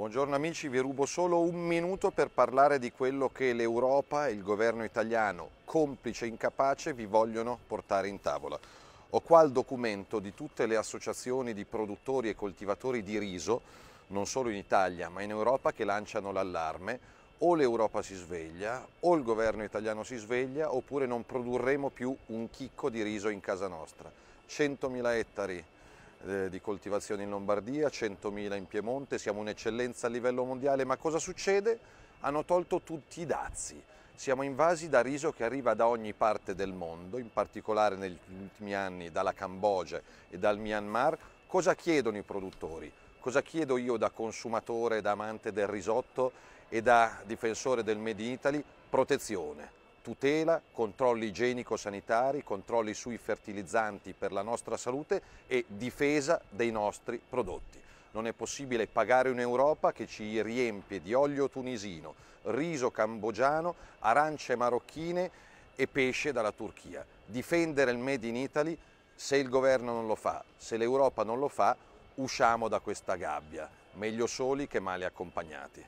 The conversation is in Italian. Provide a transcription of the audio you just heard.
Buongiorno amici, vi rubo solo un minuto per parlare di quello che l'Europa e il governo italiano, complice e incapace, vi vogliono portare in tavola. Ho qua il documento di tutte le associazioni di produttori e coltivatori di riso, non solo in Italia ma in Europa, che lanciano l'allarme. O l'Europa si sveglia, o il governo italiano si sveglia, oppure non produrremo più un chicco di riso in casa nostra. 100.000 ettari eh, di coltivazione in Lombardia, 100.000 in Piemonte, siamo un'eccellenza a livello mondiale, ma cosa succede? Hanno tolto tutti i dazi. Siamo invasi da riso che arriva da ogni parte del mondo, in particolare negli ultimi anni dalla Cambogia e dal Myanmar. Cosa chiedono i produttori? Cosa chiedo io da consumatore, da amante del risotto e da difensore del Made in Italy? Protezione tutela, controlli igienico-sanitari, controlli sui fertilizzanti per la nostra salute e difesa dei nostri prodotti. Non è possibile pagare un'Europa che ci riempie di olio tunisino, riso cambogiano, arance marocchine e pesce dalla Turchia. Difendere il Made in Italy, se il governo non lo fa, se l'Europa non lo fa, usciamo da questa gabbia. Meglio soli che male accompagnati.